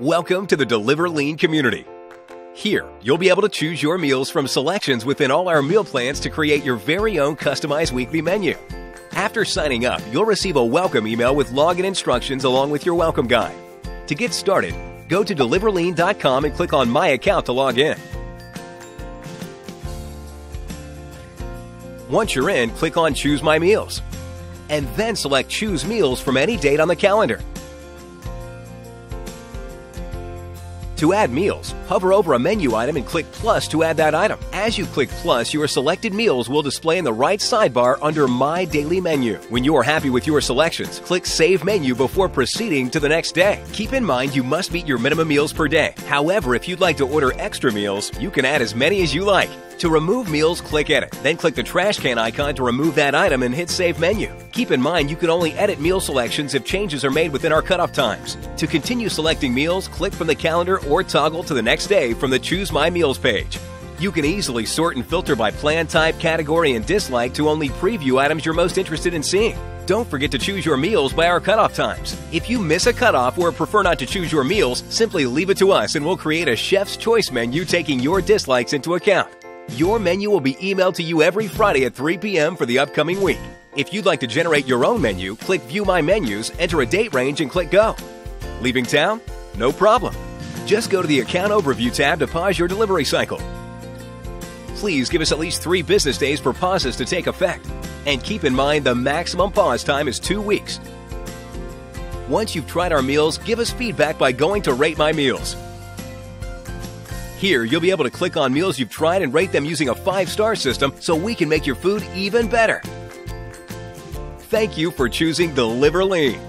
Welcome to the Deliver Lean community. Here, you'll be able to choose your meals from selections within all our meal plans to create your very own customized weekly menu. After signing up, you'll receive a welcome email with login instructions along with your welcome guide. To get started, go to deliverlean.com and click on My Account to log in. Once you're in, click on Choose My Meals, and then select Choose Meals from any date on the calendar. To add meals, hover over a menu item and click Plus to add that item. As you click Plus, your selected meals will display in the right sidebar under My Daily Menu. When you are happy with your selections, click Save Menu before proceeding to the next day. Keep in mind you must meet your minimum meals per day. However, if you'd like to order extra meals, you can add as many as you like. To remove meals, click Edit. Then click the trash can icon to remove that item and hit Save Menu. Keep in mind you can only edit meal selections if changes are made within our cutoff times. To continue selecting meals, click from the calendar or toggle to the next day from the Choose My Meals page. You can easily sort and filter by plan type, category, and dislike to only preview items you're most interested in seeing. Don't forget to choose your meals by our cutoff times. If you miss a cutoff or prefer not to choose your meals, simply leave it to us and we'll create a chef's choice menu taking your dislikes into account. Your menu will be emailed to you every Friday at 3 p.m. for the upcoming week. If you'd like to generate your own menu, click View My Menus, enter a date range, and click Go. Leaving town? No problem. Just go to the Account Overview tab to pause your delivery cycle. Please give us at least three business days for pauses to take effect. And keep in mind the maximum pause time is two weeks. Once you've tried our meals, give us feedback by going to Rate My Meals. Here, you'll be able to click on meals you've tried and rate them using a five star system so we can make your food even better. Thank you for choosing Deliver Lean.